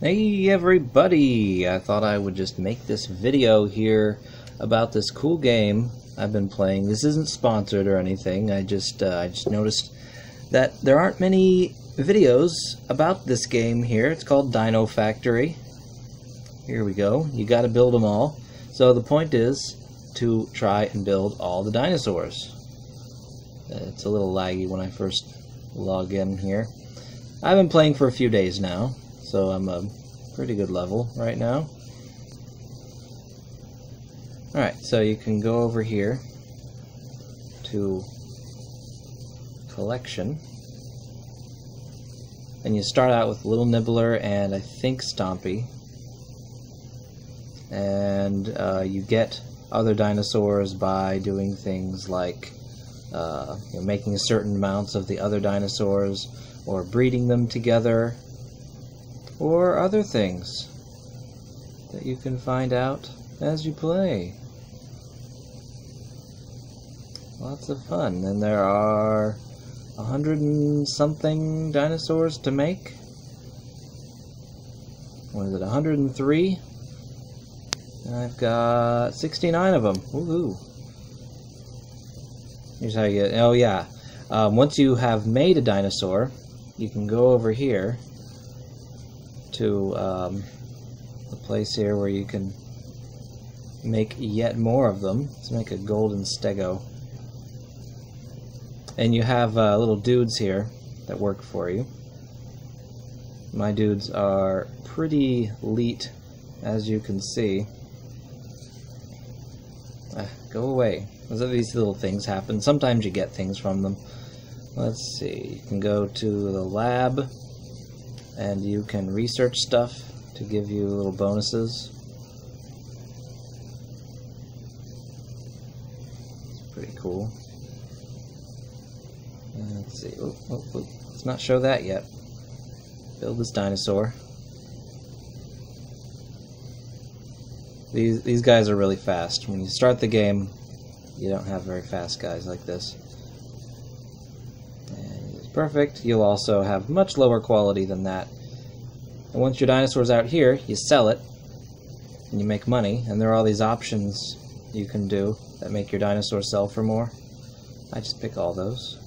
Hey everybody! I thought I would just make this video here about this cool game I've been playing. This isn't sponsored or anything. I just uh, I just noticed that there aren't many videos about this game here. It's called Dino Factory. Here we go. You got to build them all. So the point is to try and build all the dinosaurs. It's a little laggy when I first log in here. I've been playing for a few days now, so I'm a pretty good level right now. Alright, so you can go over here to collection. And you start out with Little Nibbler and I think Stompy. And uh, you get other dinosaurs by doing things like uh, you know, making certain amounts of the other dinosaurs or breeding them together or other things that you can find out as you play. Lots of fun. And there are a hundred and something dinosaurs to make. What is it, 103? And I've got 69 of them. Woohoo! Here's how you get, oh yeah. Um, once you have made a dinosaur, you can go over here to um, the place here where you can make yet more of them. Let's make a golden stego. And you have uh, little dudes here that work for you. My dudes are pretty leet, as you can see. Ah, go away. These little things happen. Sometimes you get things from them. Let's see, you can go to the lab and you can research stuff to give you little bonuses. It's pretty cool. let's see, let's not show that yet. Build this dinosaur. These, these guys are really fast. When you start the game, you don't have very fast guys like this perfect, you'll also have much lower quality than that. And once your dinosaur's out here, you sell it, and you make money, and there are all these options you can do that make your dinosaur sell for more. I just pick all those.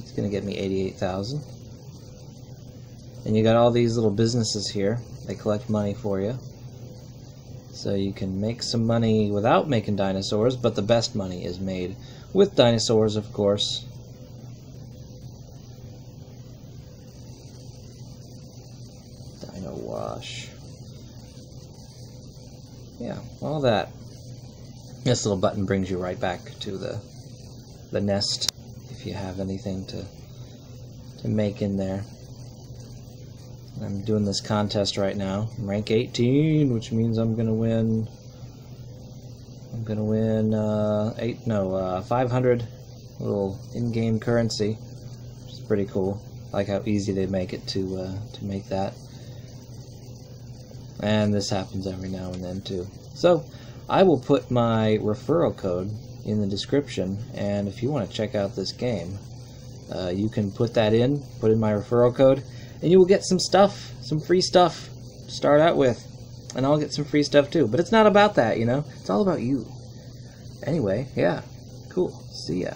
It's going to get me 88,000. And you got all these little businesses here. They collect money for you. So you can make some money without making dinosaurs, but the best money is made with dinosaurs, of course. Yeah, all that. This little button brings you right back to the the nest if you have anything to to make in there. I'm doing this contest right now. I'm rank 18, which means I'm gonna win. I'm gonna win uh, eight, no, uh, 500 little in-game currency, It's pretty cool. I like how easy they make it to uh, to make that. And this happens every now and then too. So I will put my referral code in the description and if you want to check out this game uh, you can put that in, put in my referral code and you will get some stuff, some free stuff to start out with. And I'll get some free stuff too. But it's not about that, you know? It's all about you. Anyway, yeah. Cool. See ya.